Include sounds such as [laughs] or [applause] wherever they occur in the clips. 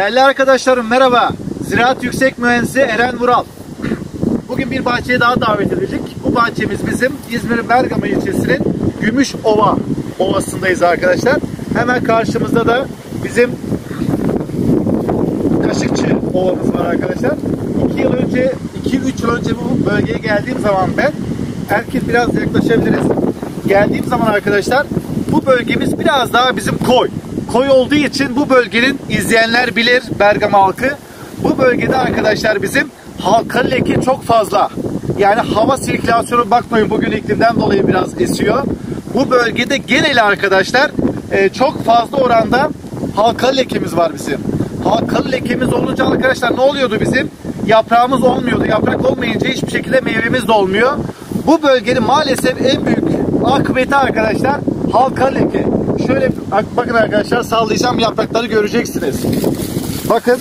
Değerli arkadaşlarım merhaba. Ziraat Yüksek Mühendisi Eren Vural. Bugün bir bahçeye daha davet edildik. Bu bahçemiz bizim İzmir Bergama ilçesinin Gümüşova Ovası'ndayız arkadaşlar. Hemen karşımızda da bizim Kaşıkçı Ovamız var arkadaşlar. 2 yıl önce, 2-3 yıl önce bu bölgeye geldiğim zaman ben Erkin biraz yaklaşabiliriz. Geldiğim zaman arkadaşlar bu bölgemiz biraz daha bizim koy. Koy olduğu için bu bölgenin izleyenler bilir Bergama halkı. Bu bölgede arkadaşlar bizim halkalı leke çok fazla. Yani hava sirkülasyonu bakmayın bugün iklimden dolayı biraz esiyor. Bu bölgede genel arkadaşlar e, çok fazla oranda halkalı lekemiz var bizim. Halkalı lekemiz olunca arkadaşlar ne oluyordu bizim? Yaprağımız olmuyordu. Yaprak olmayınca hiçbir şekilde meyvemiz de olmuyor. Bu bölgenin maalesef en büyük akıbeti arkadaşlar halkalı leke. Şöyle bakın arkadaşlar sallayacağım yaprakları göreceksiniz. Bakın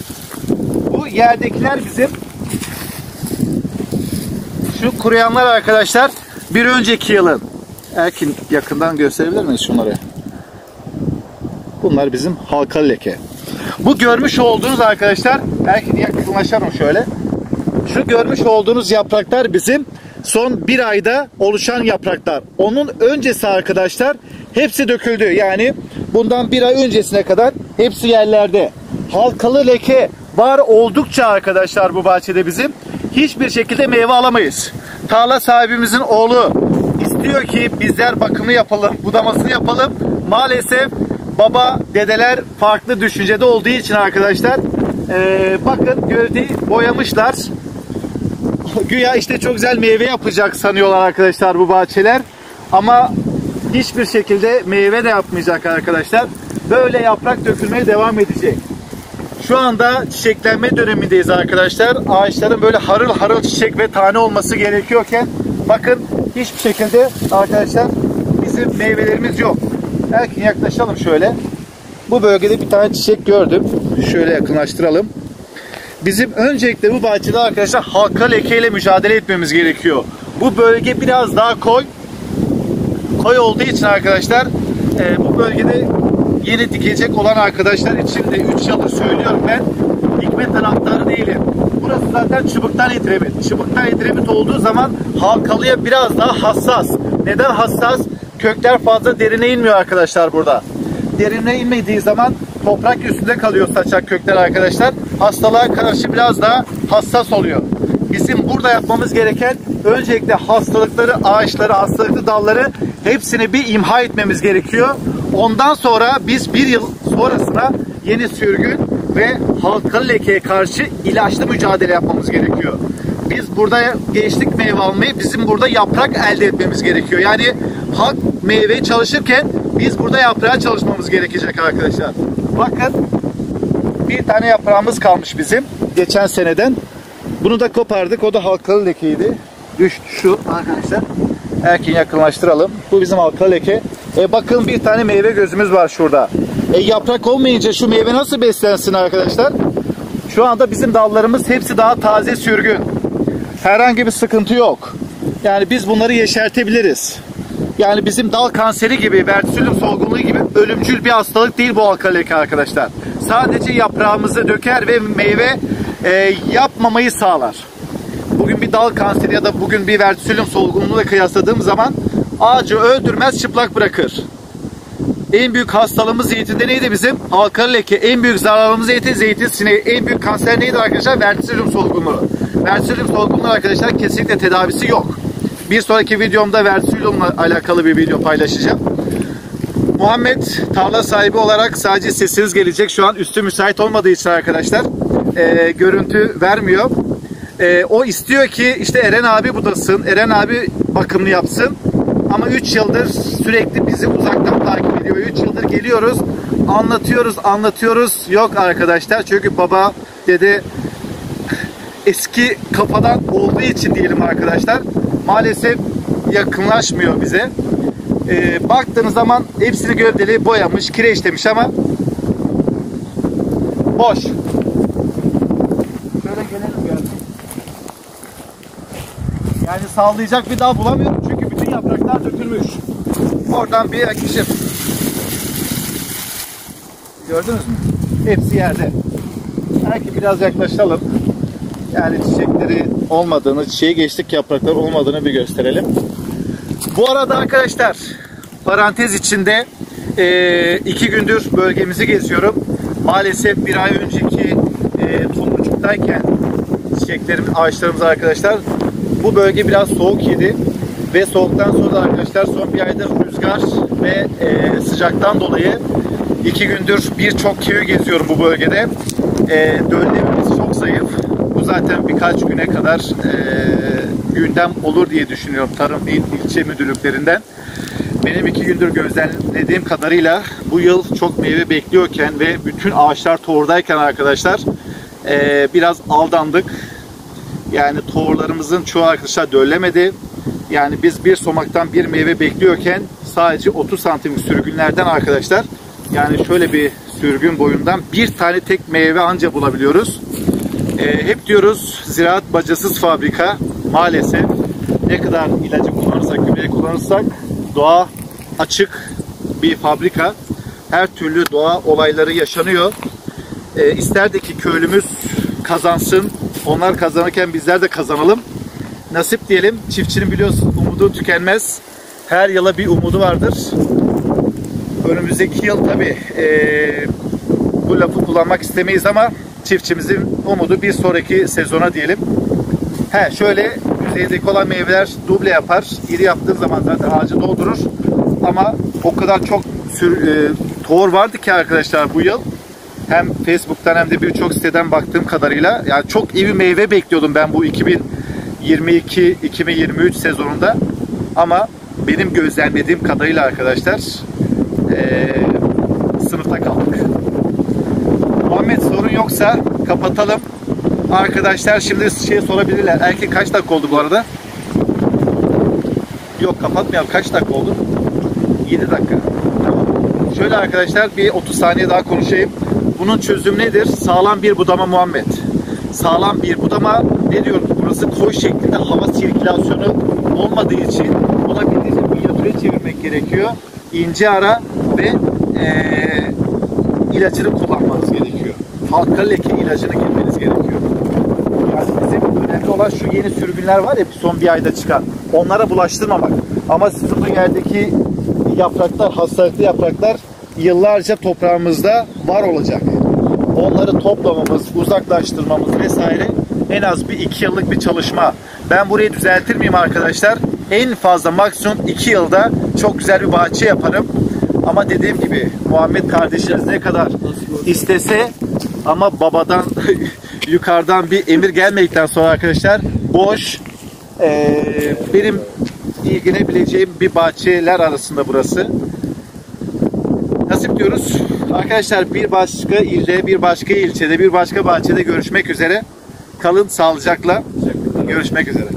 bu yerdekiler bizim şu kuruyanlar arkadaşlar bir önceki yılın Erkin yakından gösterebilir miyiz şunları? Bunlar bizim halkalı leke. Bu görmüş olduğunuz arkadaşlar Erkin yakınlaşalım şöyle. Şu görmüş olduğunuz yapraklar bizim son bir ayda oluşan yapraklar. Onun öncesi arkadaşlar hepsi döküldü. Yani bundan bir ay öncesine kadar hepsi yerlerde. Halkalı leke var oldukça arkadaşlar bu bahçede bizim hiçbir şekilde meyve alamayız. Tarla sahibimizin oğlu istiyor ki bizler bakımı yapalım, budamasını yapalım. Maalesef baba, dedeler farklı düşüncede olduğu için arkadaşlar ee, bakın gövdeyi boyamışlar. Güya işte çok güzel meyve yapacak sanıyorlar arkadaşlar bu bahçeler. Ama hiçbir şekilde meyve de yapmayacak arkadaşlar. Böyle yaprak dökülmeye devam edecek. Şu anda çiçeklenme dönemindeyiz arkadaşlar. Ağaçların böyle harıl harıl çiçek ve tane olması gerekiyorken bakın hiçbir şekilde arkadaşlar bizim meyvelerimiz yok. Belki yaklaşalım şöyle. Bu bölgede bir tane çiçek gördüm. Şöyle yakınlaştıralım. Bizim öncelikle bu bahçede arkadaşlar halka lekeyle mücadele etmemiz gerekiyor. Bu bölge biraz daha koy. Koy olduğu için arkadaşlar e, bu bölgede yeni dikecek olan arkadaşlar için de 3 yıldır söylüyorum ben dikme taraftarı değilim. Burası zaten çubuktan edremit. Çubuktan edremit olduğu zaman halkalıya biraz daha hassas. Neden hassas? Kökler fazla derine inmiyor arkadaşlar burada. Derine inmediği zaman toprak üstünde kalıyor saçak kökler arkadaşlar. Hastalığa karşı biraz daha hassas oluyor. Bizim burada yapmamız gereken öncelikle hastalıkları, ağaçları, hastalıklı dalları hepsini bir imha etmemiz gerekiyor. Ondan sonra biz bir yıl sonrasına yeni sürgün ve halkalı lekeye karşı ilaçlı mücadele yapmamız gerekiyor. Biz burada geçtik meyve almayı, bizim burada yaprak elde etmemiz gerekiyor. Yani halk meyve çalışırken biz burada yaprağa çalışmamız gerekecek arkadaşlar. Bakın bir tane yaprağımız kalmış bizim geçen seneden. Bunu da kopardık. O da halkalı lekeydi. Düştü şu arkadaşlar. Erkin yakınlaştıralım. Bu bizim halkalı leke. E bakın bir tane meyve gözümüz var şurada. E yaprak olmayınca şu meyve nasıl beslensin arkadaşlar? Şu anda bizim dallarımız hepsi daha taze sürgün. Herhangi bir sıkıntı yok. Yani biz bunları yeşertebiliriz. Yani bizim dal kanseri gibi, vertisülüm solgunluğu gibi ölümcül bir hastalık değil bu halkalı leke arkadaşlar. Sadece yaprağımızı döker ve meyve e, yapmamayı sağlar. Bugün bir dal kanseri ya da bugün bir vertisülüm solgunluğuyla kıyasladığım zaman ağacı öldürmez çıplak bırakır. En büyük hastalığımız zeytinde neydi bizim? Halkalı leke. En büyük zararımız zeytin, zeytin sineği. En büyük kanser neydi arkadaşlar? Vertisülüm solgunluğu. Vertisülüm solgunluğu arkadaşlar kesinlikle tedavisi yok. Bir sonraki videomda vertisülümle alakalı bir video paylaşacağım. Muhammed tarla sahibi olarak sadece sesiniz gelecek. Şu an üstü müsait olmadığı için arkadaşlar e, görüntü vermiyor. E, o istiyor ki işte Eren abi budasın, Eren abi bakımını yapsın. Ama 3 yıldır sürekli bizi uzaktan takip ediyor. 3 yıldır geliyoruz, anlatıyoruz, anlatıyoruz. Yok arkadaşlar çünkü baba, dede eski kafadan olduğu için diyelim arkadaşlar. Maalesef yakınlaşmıyor bize. Ee, baktığınız zaman hepsini gövdeli boyamış, kireçlemiş ama boş. Yani sağlayacak bir dal bulamıyorum çünkü bütün yapraklar dökülmüş. Oradan bir yakışım. Gördünüz mü? Hepsi yerde. Belki biraz yaklaşalım. Yani çiçekleri olmadığını, çiçeği geçtik yapraklar olmadığını bir gösterelim. Bu arada arkadaşlar parantez içinde e, iki gündür bölgemizi geziyorum. Maalesef bir ay önceki e, tomurcuktayken çiçeklerim, ağaçlarımız arkadaşlar bu bölge biraz soğuk yedi. Ve soğuktan sonra da arkadaşlar son bir ayda rüzgar ve e, sıcaktan dolayı iki gündür birçok köyü geziyorum bu bölgede. E, döllemimiz çok zayıf. Bu zaten birkaç güne kadar e, gündem olur diye düşünüyorum tarım il, ilçe müdürlüklerinden. Benim iki gündür gözlemlediğim kadarıyla bu yıl çok meyve bekliyorken ve bütün ağaçlar tohurdayken arkadaşlar e, biraz aldandık. Yani tohurlarımızın çoğu arkadaşlar döllemedi. Yani biz bir somaktan bir meyve bekliyorken sadece 30 santimlik sürgünlerden arkadaşlar yani şöyle bir sürgün boyundan bir tane tek meyve anca bulabiliyoruz. Ee, hep diyoruz ziraat bacasız fabrika maalesef ne kadar ilacı kullanırsak, gübreyi kullanırsak doğa açık bir fabrika. Her türlü doğa olayları yaşanıyor. Ee, isterdi ki köylümüz kazansın. Onlar kazanırken bizler de kazanalım. Nasip diyelim. Çiftçinin biliyorsun umudu tükenmez. Her yıla bir umudu vardır. Önümüzdeki yıl tabi bu lafı kullanmak istemeyiz ama çiftçimizin umudu bir sonraki sezona diyelim. He şöyle yüzeydeki olan meyveler duble yapar. İri yaptığı zaman zaten ağacı doldurur. Ama o kadar çok sür, e, tohum vardı ki arkadaşlar bu yıl. Hem Facebook'tan hem de birçok siteden baktığım kadarıyla yani çok iyi bir meyve bekliyordum ben bu 2022-2023 sezonunda. Ama benim gözlemlediğim kadarıyla arkadaşlar e, sınıfta kaldık. Muhammed sorun yoksa kapatalım. Arkadaşlar şimdi şey sorabilirler. Erkek kaç dakika oldu bu arada? Yok kapatmayalım. Kaç dakika oldu? 7 dakika. Tamam. Şöyle arkadaşlar bir 30 saniye daha konuşayım. Bunun çözümü nedir? Sağlam bir budama Muhammed. Sağlam bir budama ne diyoruz? Burası koy şeklinde hava sirkülasyonu olmadığı için olabildiğince minyatüre çevirmek gerekiyor. İnce ara ve ee, ilacını kullanmanız gerekiyor. Halka leke ilacını girmeniz gerekiyor. Yani bizim önemli olan şu yeni sürgünler var ya son bir ayda çıkan. Onlara bulaştırmamak. Ama sizin bu yerdeki yapraklar, hastalıklı yapraklar yıllarca toprağımızda var olacak. Onları toplamamız, uzaklaştırmamız vesaire en az bir iki yıllık bir çalışma. Ben burayı düzeltir miyim arkadaşlar? En fazla maksimum iki yılda çok güzel bir bahçe yaparım. Ama dediğim gibi Muhammed kardeşiniz ne kadar istese ama babadan [laughs] yukarıdan bir emir gelmedikten sonra arkadaşlar boş e, benim ilgilenebileceğim bir bahçeler arasında burası. Nasip diyoruz. Arkadaşlar bir başka ilde, bir başka ilçede, bir başka bahçede görüşmek üzere. Kalın sağlıcakla. Görüşmek üzere.